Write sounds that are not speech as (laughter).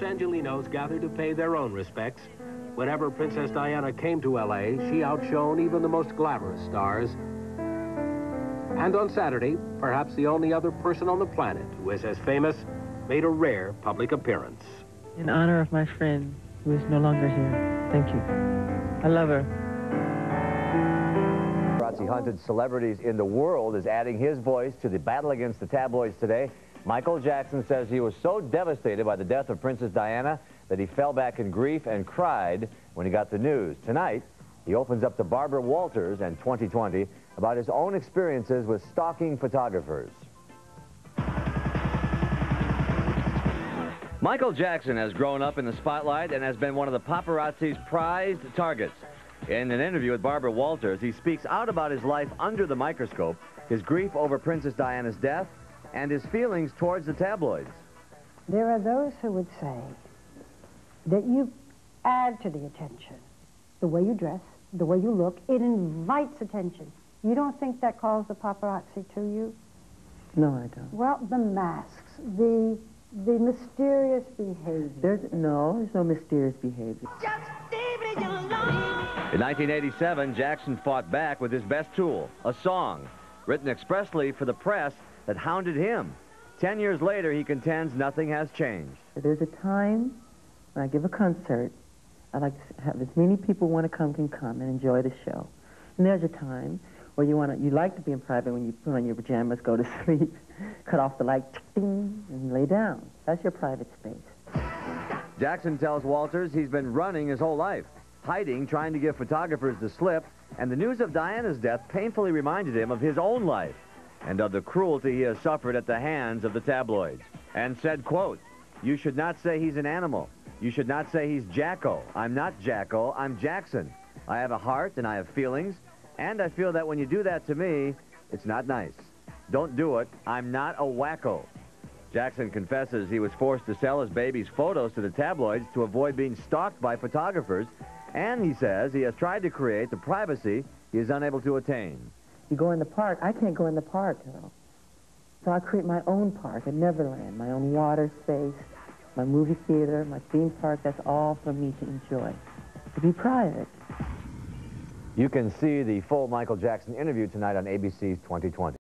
Angelinos gathered to pay their own respects. Whenever Princess Diana came to L.A., she outshone even the most glamorous stars. And on Saturday, perhaps the only other person on the planet who is as famous, made a rare public appearance. In honor of my friend who is no longer here, thank you. I love her. Paparazzi-hunted celebrities in the world is adding his voice to the battle against the tabloids today. Michael Jackson says he was so devastated by the death of Princess Diana that he fell back in grief and cried when he got the news. Tonight, he opens up to Barbara Walters and 2020 about his own experiences with stalking photographers. Michael Jackson has grown up in the spotlight and has been one of the paparazzi's prized targets. In an interview with Barbara Walters, he speaks out about his life under the microscope, his grief over Princess Diana's death, and his feelings towards the tabloids. There are those who would say that you add to the attention. The way you dress, the way you look, it invites attention. You don't think that calls the paparazzi to you? No, I don't. Well, the masks, the the mysterious behavior. There's no, there's no mysterious behavior. In 1987, Jackson fought back with his best tool, a song, written expressly for the press that hounded him. Ten years later, he contends nothing has changed. There's a time when I give a concert, I like to have as many people want to come can come and enjoy the show. And there's a time where you want to, you like to be in private when you put on your pajamas, go to (laughs) sleep, cut off the light, ding, and lay down. That's your private space. Jackson tells Walters he's been running his whole life, hiding, trying to give photographers the slip, and the news of Diana's death painfully reminded him of his own life and of the cruelty he has suffered at the hands of the tabloids, and said, quote, you should not say he's an animal. You should not say he's Jacko. I'm not Jacko, I'm Jackson. I have a heart and I have feelings, and I feel that when you do that to me, it's not nice. Don't do it. I'm not a wacko. Jackson confesses he was forced to sell his baby's photos to the tabloids to avoid being stalked by photographers, and he says he has tried to create the privacy he is unable to attain. You go in the park. I can't go in the park. So I create my own park at Neverland, my own water space, my movie theater, my theme park. That's all for me to enjoy, to be private. You can see the full Michael Jackson interview tonight on ABC's 2020.